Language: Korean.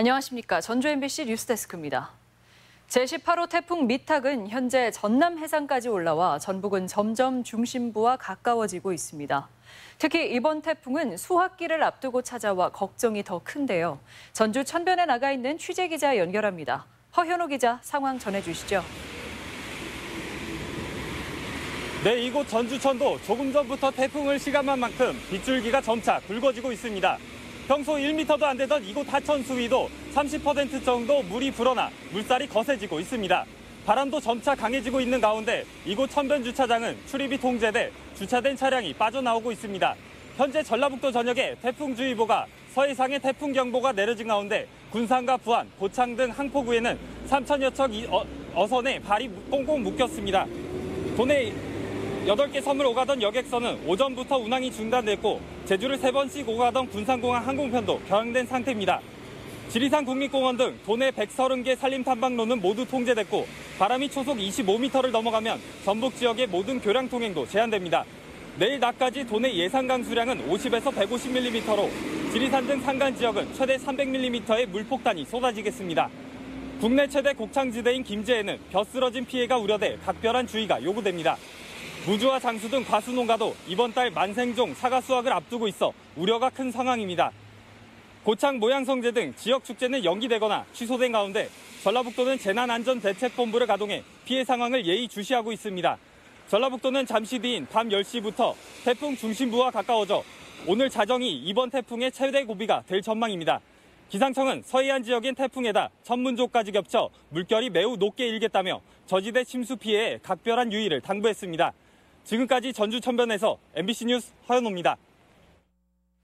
안녕하십니까. 전주 MBC 뉴스데스크입니다. 제18호 태풍 미탁은 현재 전남 해상까지 올라와 전북은 점점 중심부와 가까워지고 있습니다. 특히 이번 태풍은 수학기를 앞두고 찾아와 걱정이 더 큰데요. 전주 천변에 나가 있는 취재 기자 연결합니다. 허현호 기자 상황 전해주시죠. 네, 이곳 전주천도 조금 전부터 태풍을 시감한 만큼 빗줄기가 점차 굵어지고 있습니다. 평소 1m도 안 되던 이곳 하천 수위도 30% 정도 물이 불어나 물살이 거세지고 있습니다. 바람도 점차 강해지고 있는 가운데 이곳 천변 주차장은 출입이 통제돼 주차된 차량이 빠져나오고 있습니다. 현재 전라북도 전역에 태풍주의보가 서해상에 태풍 경보가 내려진 가운데 군산과 부안, 고창 등 항포구에는 3천여 척 어, 어선에 발이 꽁꽁 묶였습니다. 도내 8개 섬을 오가던 여객선은 오전부터 운항이 중단됐고 제주를 3번씩 오가던 군산공항 항공편도 격양된 상태입니다. 지리산 국립공원 등 도내 130개 산림 탐방로는 모두 통제됐고 바람이 초속 25m를 넘어가면 전북 지역의 모든 교량 통행도 제한됩니다. 내일 낮까지 도내 예상 강수량은 50에서 150mm로 지리산 등 산간 지역은 최대 300mm의 물폭탄이 쏟아지겠습니다. 국내 최대 곡창지대인 김제에는 벼 쓰러진 피해가 우려돼 각별한 주의가 요구됩니다. 무주와 장수 등 과수 농가도 이번 달 만생종 사과 수확을 앞두고 있어 우려가 큰 상황입니다. 고창 모양성제 등 지역 축제는 연기되거나 취소된 가운데 전라북도는 재난안전대책본부를 가동해 피해 상황을 예의주시하고 있습니다. 전라북도는 잠시 뒤인 밤 10시부터 태풍 중심부와 가까워져 오늘 자정이 이번 태풍의 최대 고비가 될 전망입니다. 기상청은 서해안 지역인 태풍에다 천문조까지 겹쳐 물결이 매우 높게 일겠다며 저지대 침수 피해에 각별한 유의를 당부했습니다. 지금까지 전주 천변에서 MBC 뉴스 허연호입니다.